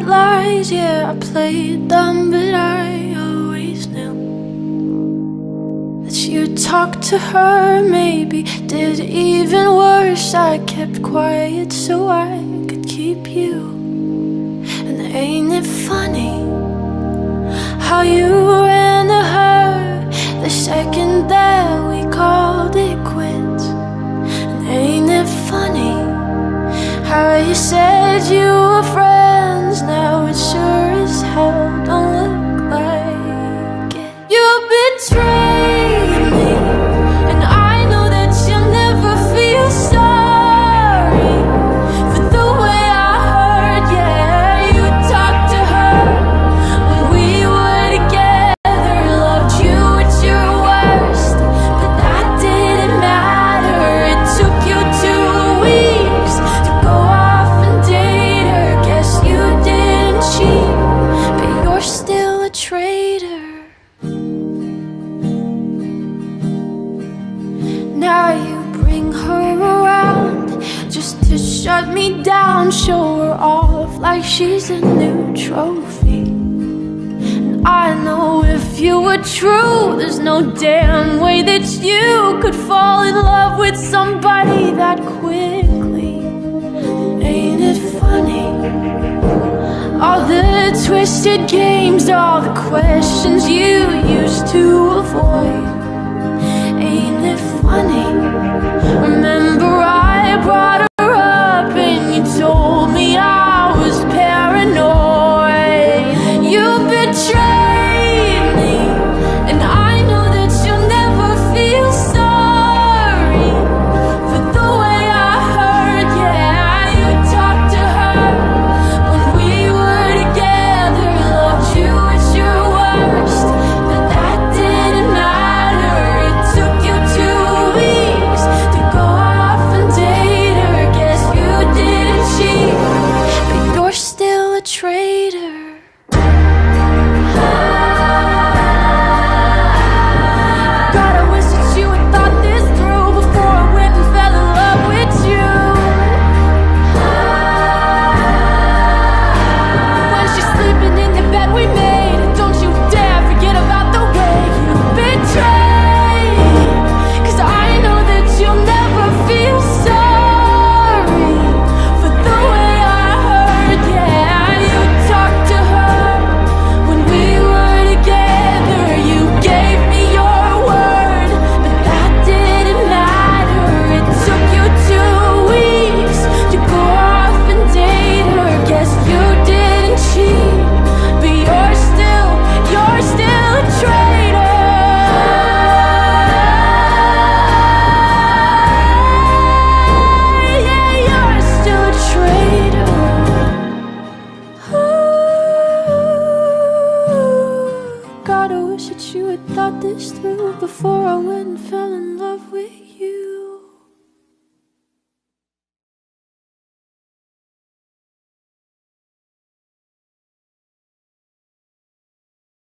white lies, yeah, I played dumb, but I always knew that you talked to her, maybe did even worse. I kept quiet so I could keep you. And ain't it funny how you ran to her the second that we called it quits? And ain't it funny how you said you were? Now you bring her around just to shut me down, show her off like she's a new trophy. And I know if you were true, there's no damn way that you could fall in love with somebody that quickly. Ain't it funny? All the twisted games, all the questions you used to avoid. Wish that you had thought this through before I went and fell in love with you.